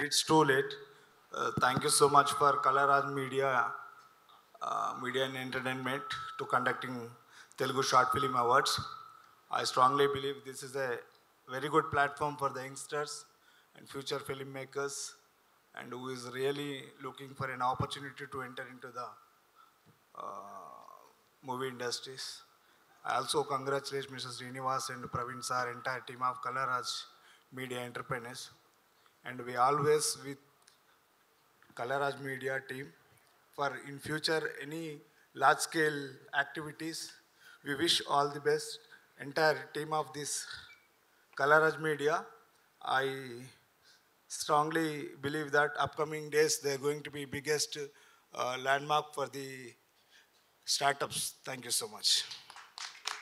it's too late. Uh, thank you so much for Kalaraj Media, uh, Media and Entertainment to conducting Telugu Short Film Awards. I strongly believe this is a very good platform for the youngsters and future filmmakers and who is really looking for an opportunity to enter into the uh, movie industries. I also congratulate Mr. Srinivas and Praveen sir, entire team of Kalaraj Media Entrepreneurs. And we always with Kalaraj Media team for in future any large scale activities. We wish all the best. Entire team of this Kalaraj Media. I strongly believe that upcoming days they're going to be biggest uh, landmark for the startups. Thank you so much.